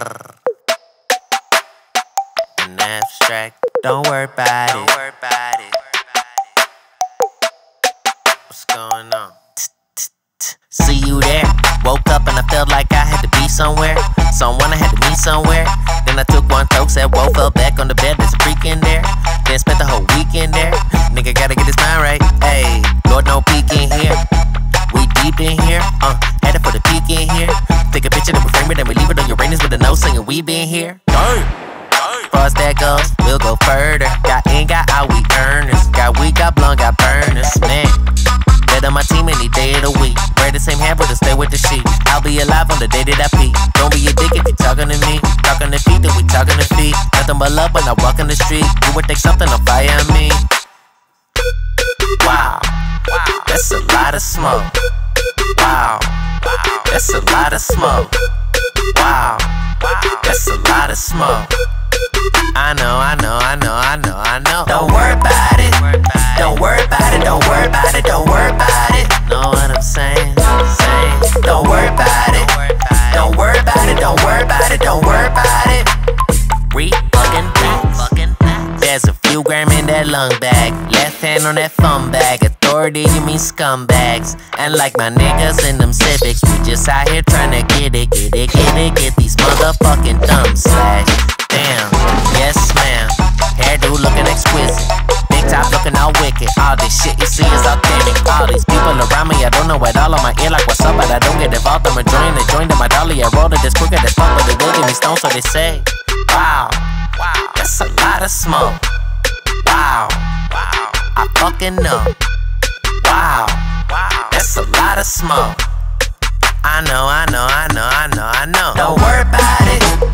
An abstract, don't worry about Don't it. worry about it. What's going on? See you there. Woke up and I felt like I had to be somewhere. Someone I had to meet somewhere. Then I took one toke, said whoa, fell back on the bed, there's a freak in there. Then spent the whole weekend there. Nigga gotta get his mind right. Hey, here. As that goes, we'll go further. Got in, got out, we earners. Got weak, got blunt, got burners. Man, better my team any day of the week. Wear the same but stay with the sheep. I'll be alive on the day that I peak. Don't be a dick if you talking to me. Talking to feet, then we talking to feet. Nothing but love when I walk in the street. You would think something on fire on me. Wow, that's a lot of smoke. Wow, that's a lot of smoke. Lot of smoke. I know, I know, I know, I know, I know. Don't worry about it. Don't worry about it. Don't worry about it. Don't worry about it. Know what I'm saying? Saying. Don't worry about it. Don't worry about it. Don't worry about it. Don't worry about it. Re fucking facts. Few gram in that lung bag. Left hand on that phone bag. Authority, you mean scumbags. And like my niggas in them civics, we just out here trying to get it, get it, get it, get these motherfucking thumbs slashed. Damn, yes ma'am. Hairdo looking exquisite. Big top looking all wicked. All this shit you see is authentic. All these people around me, I don't know it all on my ear like what's up, but I don't get involved. I'm the joint of my dolly. I rolled it this quicker than fuck, but it will give me stones, so they say. Wow, wow, that's a lot of smoke fucking know. Wow, that's a lot of smoke. I know, I know, I know, I know, I know. Don't worry about it.